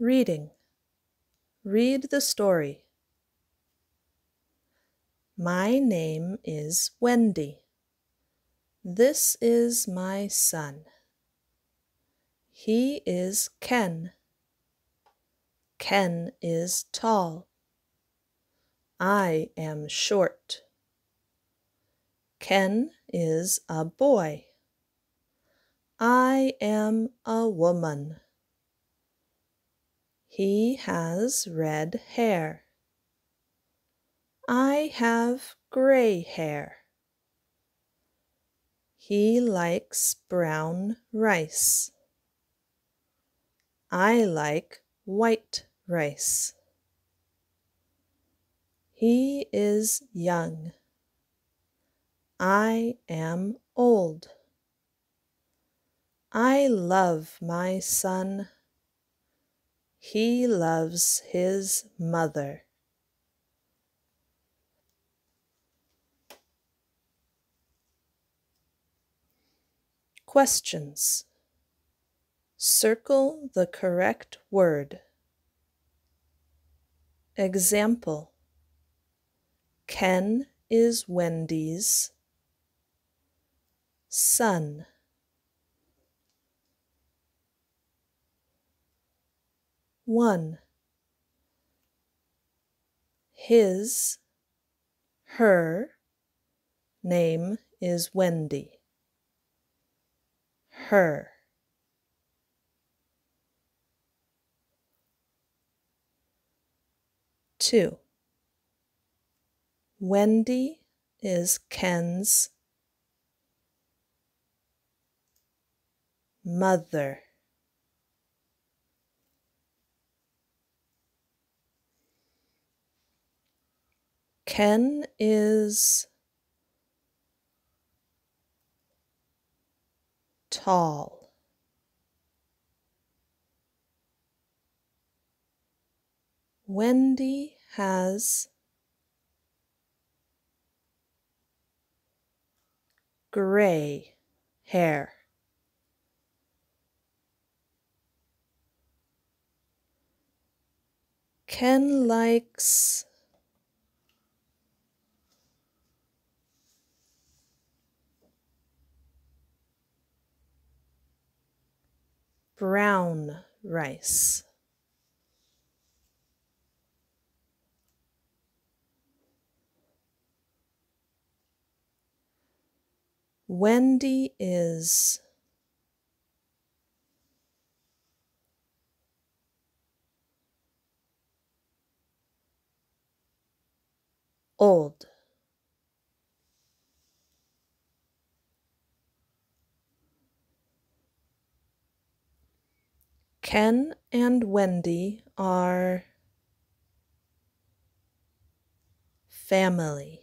Reading. Read the story. My name is Wendy. This is my son. He is Ken. Ken is tall. I am short. Ken is a boy. I am a woman. He has red hair. I have gray hair. He likes brown rice. I like white rice. He is young. I am old. I love my son. He loves his mother. Questions. Circle the correct word. Example Ken is Wendy's son. One. His, her name is Wendy. Her. Two. Wendy is Ken's mother. Ken is tall. Wendy has gray hair. Ken likes brown rice. Wendy is old. Ken and Wendy are family.